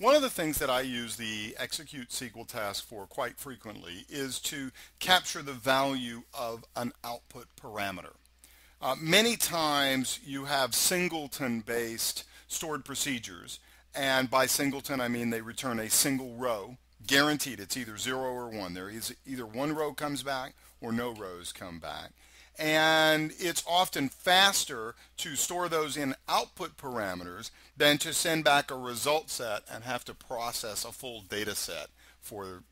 One of the things that I use the execute SQL task for quite frequently is to capture the value of an output parameter. Uh, many times you have singleton based stored procedures and by singleton I mean they return a single row guaranteed it's either zero or one there is either one row comes back or no rows come back and it's often faster to store those in output parameters than to send back a result set and have to process a full data set for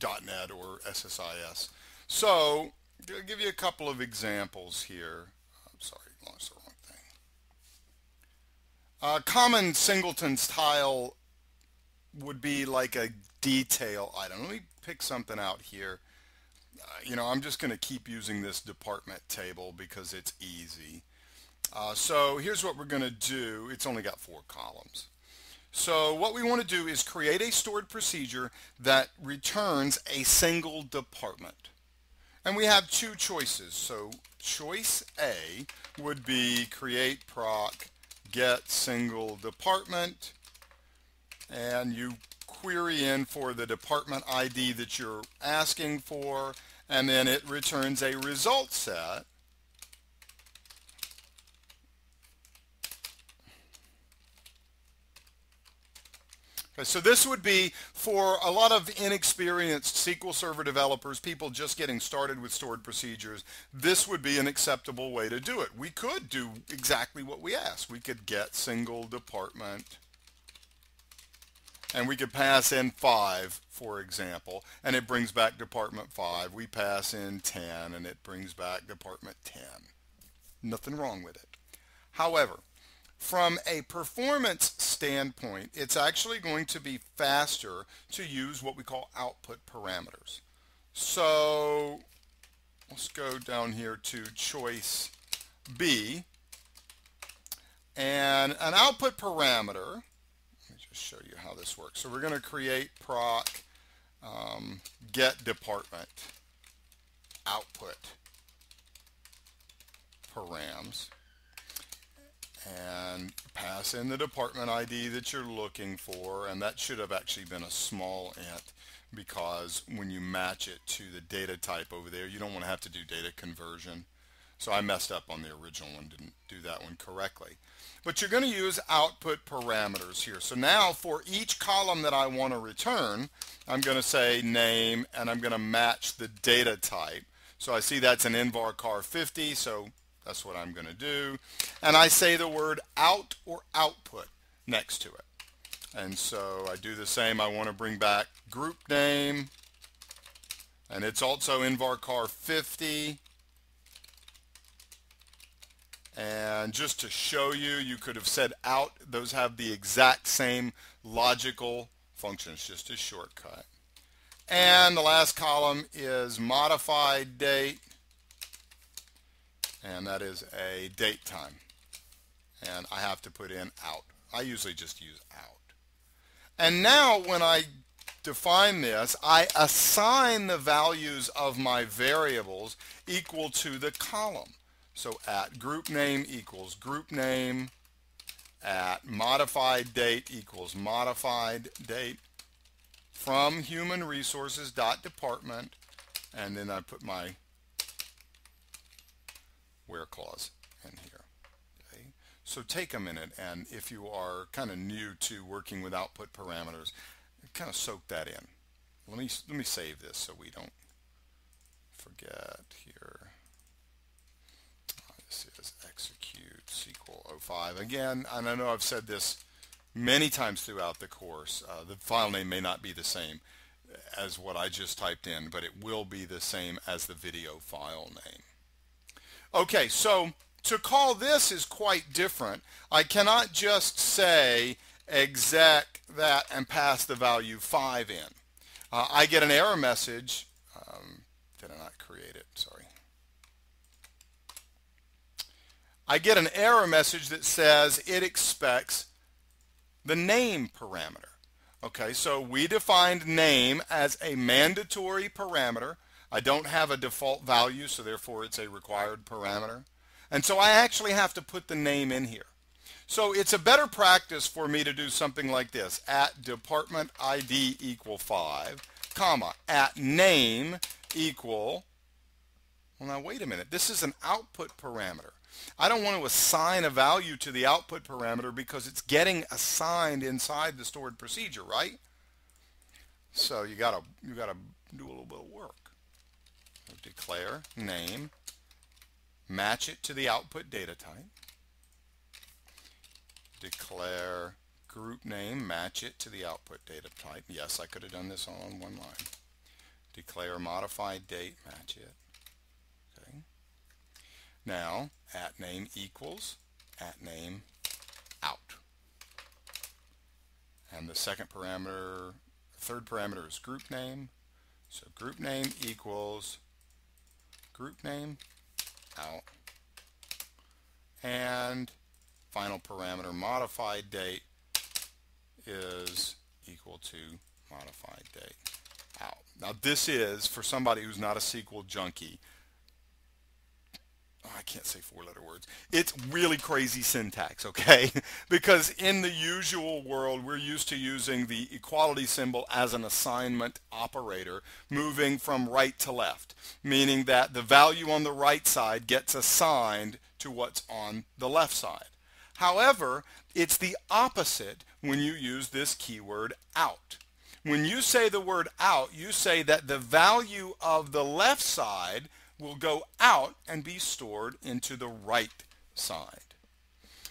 .NET or SSIS. So I'll give you a couple of examples here. I'm sorry, lost the wrong thing. A common singleton style would be like a detail item. Let me pick something out here you know, I'm just going to keep using this department table because it's easy. Uh, so here's what we're going to do. It's only got four columns. So what we want to do is create a stored procedure that returns a single department. And we have two choices. So choice A would be create proc get single department and you query in for the department ID that you're asking for and then it returns a result set Okay, so this would be for a lot of inexperienced SQL Server developers, people just getting started with stored procedures, this would be an acceptable way to do it. We could do exactly what we asked. We could get single department and we could pass in 5 for example and it brings back department 5 we pass in 10 and it brings back department 10 nothing wrong with it. However from a performance standpoint it's actually going to be faster to use what we call output parameters. So let's go down here to choice B. And an output parameter show you how this works. So we're going to create proc um, get department output params and pass in the department ID that you're looking for and that should have actually been a small int because when you match it to the data type over there you don't want to have to do data conversion so I messed up on the original one didn't do that one correctly but you're going to use output parameters here. So now for each column that I want to return, I'm going to say name and I'm going to match the data type. So I see that's an nvarchar 50, so that's what I'm going to do. And I say the word out or output next to it. And so I do the same. I want to bring back group name, and it's also nvarchar 50. And just to show you, you could have said out. Those have the exact same logical functions, just a shortcut. And the last column is modified date. And that is a date time. And I have to put in out. I usually just use out. And now when I define this, I assign the values of my variables equal to the column. So at group name equals group name, at modified date equals modified date, from human resources dot department, and then I put my where clause in here. Okay. So take a minute and if you are kind of new to working with output parameters, kind of soak that in. Let me let me save this so we don't forget here. This is execute SQL 05. Again, and I know I've said this many times throughout the course, uh, the file name may not be the same as what I just typed in, but it will be the same as the video file name. Okay, so to call this is quite different. I cannot just say exec that and pass the value 5 in. Uh, I get an error message. Um, did I not create it? Sorry. I get an error message that says it expects the name parameter. Okay, so we defined name as a mandatory parameter. I don't have a default value, so therefore it's a required parameter. And so I actually have to put the name in here. So it's a better practice for me to do something like this. At department ID equal 5, comma, at name equal, well now wait a minute, this is an output parameter. I don't want to assign a value to the output parameter because it's getting assigned inside the stored procedure, right? So you gotta you gotta do a little bit of work. Declare name, match it to the output data type, declare group name, match it to the output data type. Yes, I could have done this all on one line. Declare modified date, match it. Now, at name equals at name out. And the second parameter, third parameter is group name. So group name equals group name out. And final parameter modified date is equal to modified date out. Now this is, for somebody who's not a SQL junkie, oh, I can't say four letter words. It's really crazy syntax, okay? because in the usual world, we're used to using the equality symbol as an assignment operator, moving from right to left, meaning that the value on the right side gets assigned to what's on the left side. However, it's the opposite when you use this keyword out. When you say the word out, you say that the value of the left side will go out and be stored into the right side.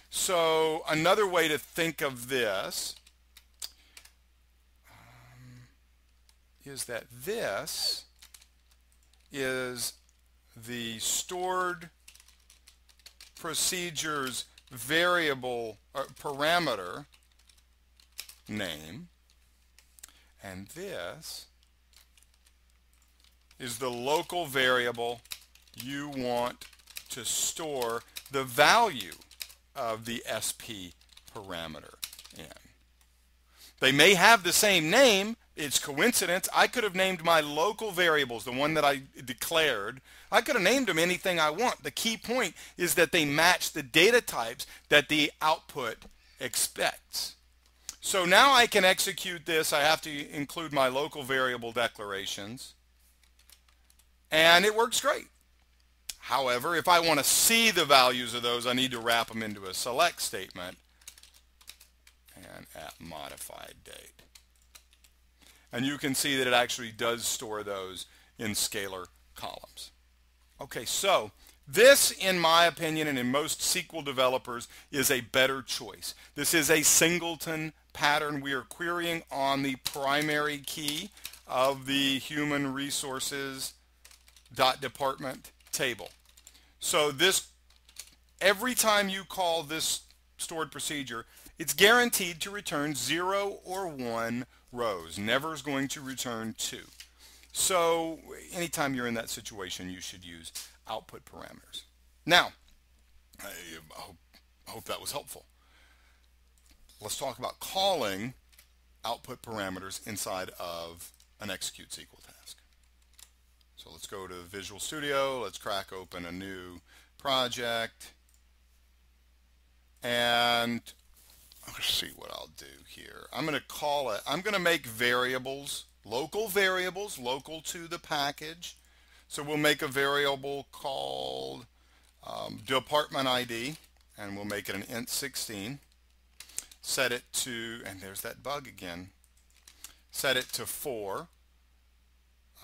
So another way to think of this um, is that this is the stored procedures variable uh, parameter name and this is the local variable you want to store the value of the SP parameter in. They may have the same name. It's coincidence. I could have named my local variables, the one that I declared. I could have named them anything I want. The key point is that they match the data types that the output expects. So now I can execute this. I have to include my local variable declarations. And it works great. However, if I want to see the values of those, I need to wrap them into a select statement and at modified date. And you can see that it actually does store those in scalar columns. Okay, so this, in my opinion, and in most SQL developers, is a better choice. This is a singleton pattern. We are querying on the primary key of the human resources dot department table. So this, every time you call this stored procedure, it's guaranteed to return zero or one rows. Never is going to return two. So anytime you're in that situation, you should use output parameters. Now, I hope, I hope that was helpful. Let's talk about calling output parameters inside of an execute SQL task. So let's go to Visual Studio. Let's crack open a new project. And let's see what I'll do here. I'm going to call it, I'm going to make variables, local variables, local to the package. So we'll make a variable called um, department ID, and we'll make it an int 16. Set it to, and there's that bug again, set it to 4.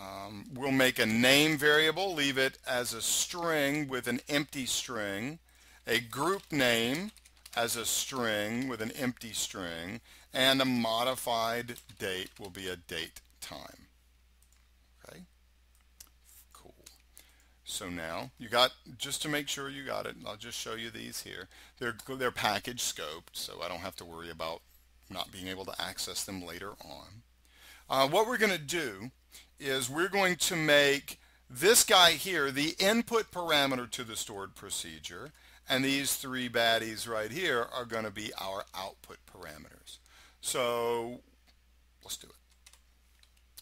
Um, we'll make a name variable, leave it as a string with an empty string, a group name, as a string with an empty string, and a modified date will be a date time. Okay, cool. So now you got, just to make sure you got it, I'll just show you these here. They're, they're package scoped, so I don't have to worry about not being able to access them later on. Uh, what we're going to do is we're going to make this guy here the input parameter to the stored procedure and these three baddies right here are going to be our output parameters. So let's do it.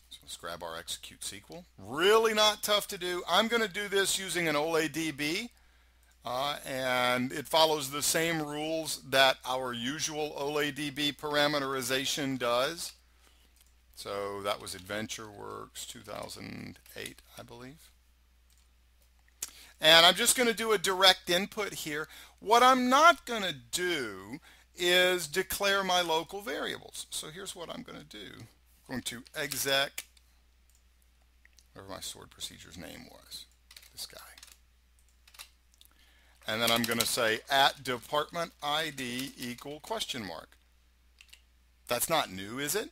So let's grab our execute SQL. Really not tough to do. I'm going to do this using an OLEDB. Uh, and it follows the same rules that our usual OLEDB parameterization does. So that was AdventureWorks 2008, I believe. And I'm just going to do a direct input here. What I'm not going to do is declare my local variables. So here's what I'm going to do. I'm going to exec, whatever my stored procedure's name was, this guy. And then I'm going to say at department ID equal question mark. That's not new, is it?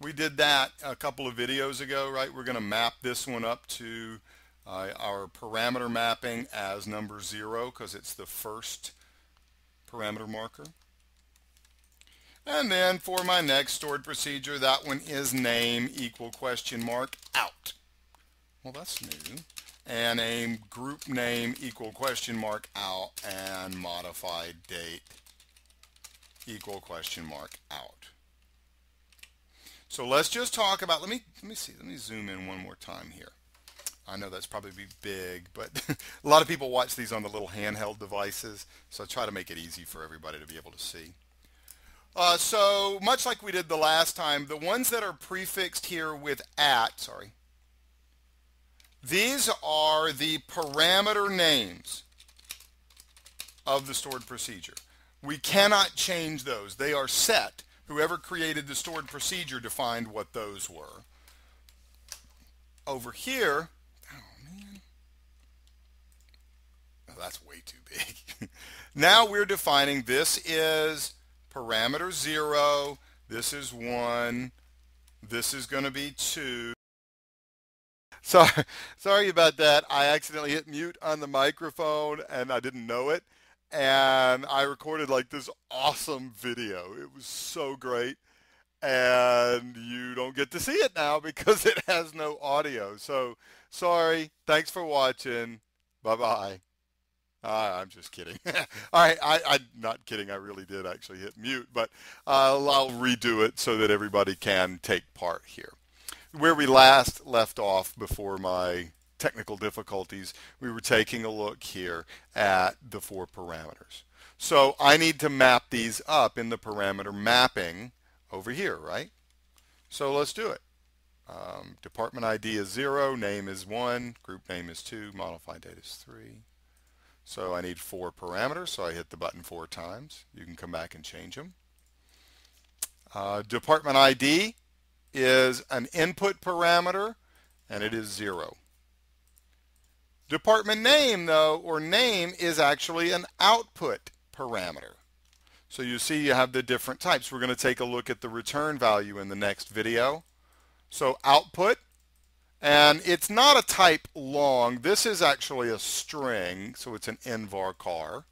We did that a couple of videos ago, right? We're going to map this one up to uh, our parameter mapping as number zero because it's the first parameter marker. And then for my next stored procedure, that one is name equal question mark out. Well, that's new. And a group name equal question mark out and modified date equal question mark out. So let's just talk about, let me, let me see, let me zoom in one more time here. I know that's probably big, but a lot of people watch these on the little handheld devices, so I try to make it easy for everybody to be able to see. Uh, so much like we did the last time, the ones that are prefixed here with at, sorry, these are the parameter names of the stored procedure. We cannot change those. They are set. Whoever created the stored procedure defined what those were. Over here, oh man, oh, that's way too big. now we're defining this is parameter 0, this is 1, this is going to be 2. Sorry, sorry about that. I accidentally hit mute on the microphone and I didn't know it. And I recorded like this awesome video. It was so great. And you don't get to see it now because it has no audio. So sorry. Thanks for watching. Bye-bye. Uh, I'm just kidding. Right, I, I'm not kidding. I really did actually hit mute, but uh, I'll redo it so that everybody can take part here. Where we last left off before my technical difficulties, we were taking a look here at the four parameters. So I need to map these up in the parameter mapping over here, right? So let's do it. Um, department ID is 0, name is 1, group name is 2, modified date is 3. So I need four parameters, so I hit the button four times. You can come back and change them. Uh, department ID is an input parameter, and it is zero. Department name, though, or name, is actually an output parameter. So you see you have the different types. We're going to take a look at the return value in the next video. So output and it's not a type long. This is actually a string, so it's an nvarchar.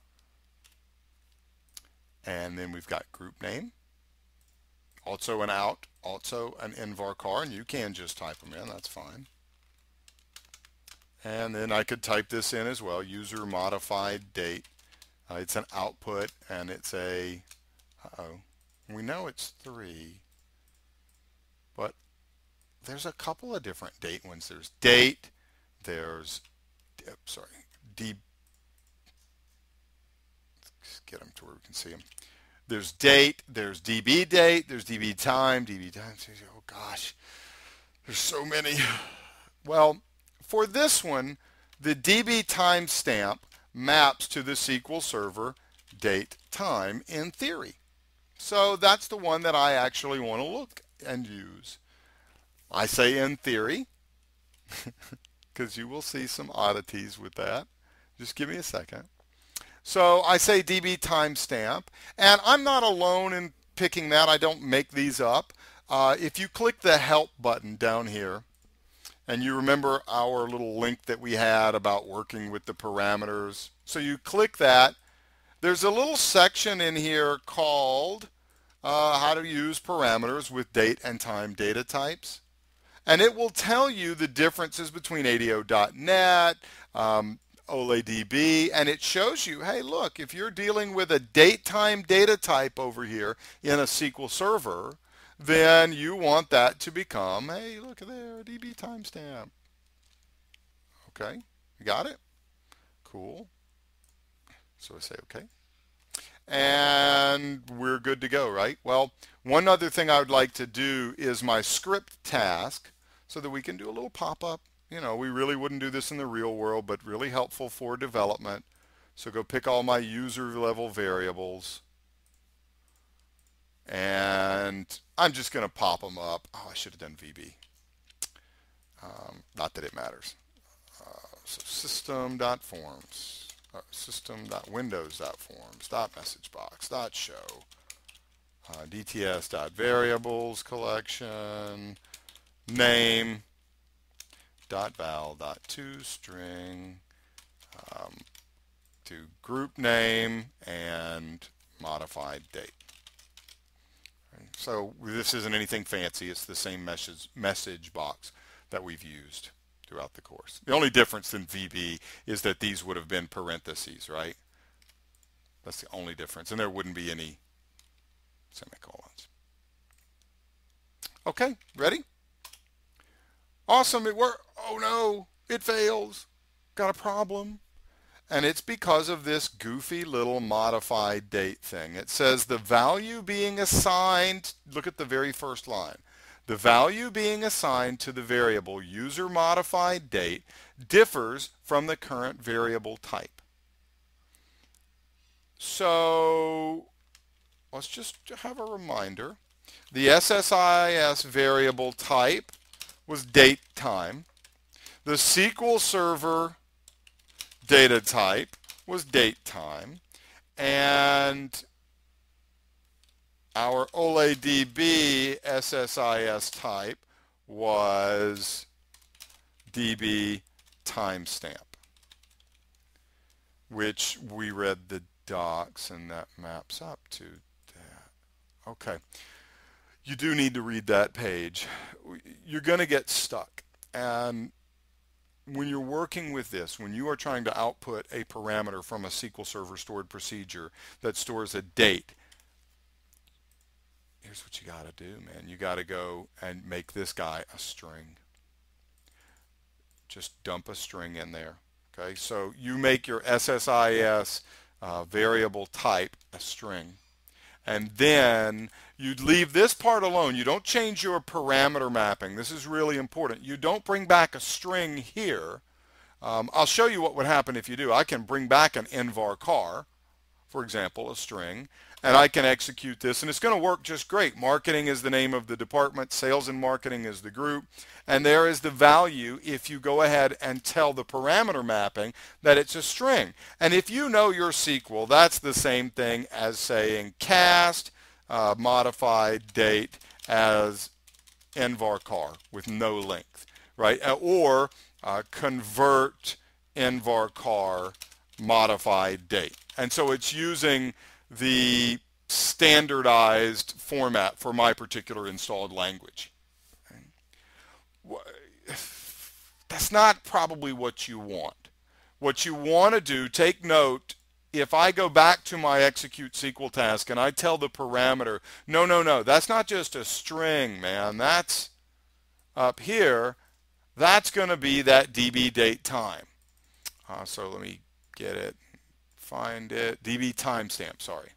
And then we've got group name, also an out, also an nvarchar, and you can just type them in, that's fine. And then I could type this in as well, user modified date. Uh, it's an output, and it's a, uh-oh, we know it's 3, but there's a couple of different date ones. There's date, there's, sorry, D, get them to where we can see them. There's date, there's DB date, there's DB time, DB time, oh gosh, there's so many. Well, for this one, the DB timestamp maps to the SQL Server date time in theory. So that's the one that I actually want to look and use. I say in theory, because you will see some oddities with that. Just give me a second. So I say DB timestamp, and I'm not alone in picking that. I don't make these up. Uh, if you click the help button down here, and you remember our little link that we had about working with the parameters, so you click that, there's a little section in here called uh, how to use parameters with date and time data types. And it will tell you the differences between ADO.NET, um, OLEDB, and it shows you, hey, look, if you're dealing with a date-time data type over here in a SQL Server, then you want that to become, hey, look at there, a DB timestamp. Okay, you got it? Cool. So I say okay. And we're good to go, right? Well, one other thing I would like to do is my script task so that we can do a little pop-up. You know, we really wouldn't do this in the real world, but really helpful for development. So go pick all my user level variables. And I'm just going to pop them up. Oh, I should have done VB. Um, not that it matters. Uh, so system.forms, uh, system.windows.forms, uh, dts.variables collection, name, val, um, to group name and modified date. So this isn't anything fancy. It's the same message, message box that we've used throughout the course. The only difference in VB is that these would have been parentheses, right? That's the only difference. And there wouldn't be any semicolons. Okay, ready? Awesome, it worked. Oh no, it fails. Got a problem. And it's because of this goofy little modified date thing. It says the value being assigned, look at the very first line. The value being assigned to the variable user modified date differs from the current variable type. So let's just have a reminder. The SSIS variable type was date time. The SQL Server data type was date time. And our OLEDB SSIS type was DB timestamp, which we read the docs and that maps up to that. Okay. You do need to read that page. You're going to get stuck. And when you're working with this, when you are trying to output a parameter from a SQL Server stored procedure that stores a date, here's what you got to do, man. You got to go and make this guy a string. Just dump a string in there. Okay, so you make your SSIS uh, variable type a string. And then you'd leave this part alone. You don't change your parameter mapping. This is really important. You don't bring back a string here. Um, I'll show you what would happen if you do. I can bring back an nvarchar, for example, a string, and I can execute this and it's going to work just great. Marketing is the name of the department, sales and marketing is the group, and there is the value if you go ahead and tell the parameter mapping that it's a string. And if you know your SQL, that's the same thing as saying cast uh, modified date as nvarchar with no length, right? Uh, or uh, convert nvarchar modified date. And so it's using the standardized format for my particular installed language. That's not probably what you want. What you want to do, take note, if I go back to my execute SQL task and I tell the parameter, no, no, no, that's not just a string, man. That's up here. That's going to be that DB date time. Uh, so let me get it find it, DB timestamp, sorry.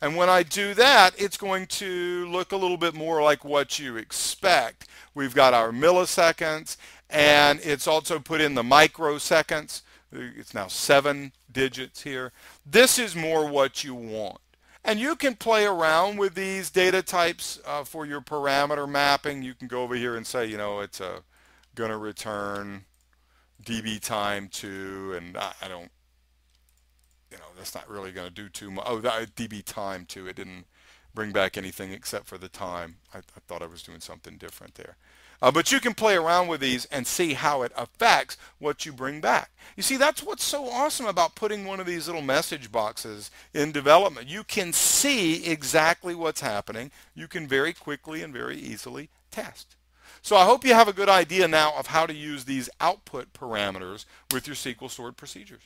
And when I do that, it's going to look a little bit more like what you expect. We've got our milliseconds, and it's also put in the microseconds. It's now seven digits here. This is more what you want. And you can play around with these data types uh, for your parameter mapping. You can go over here and say, you know, it's going to return DB time 2, and I, I don't that's not really going to do too much. Oh, that DB time 2. It didn't bring back anything except for the time. I, I thought I was doing something different there. Uh, but you can play around with these and see how it affects what you bring back. You see, that's what's so awesome about putting one of these little message boxes in development. You can see exactly what's happening. You can very quickly and very easily test. So I hope you have a good idea now of how to use these output parameters with your SQL stored procedures.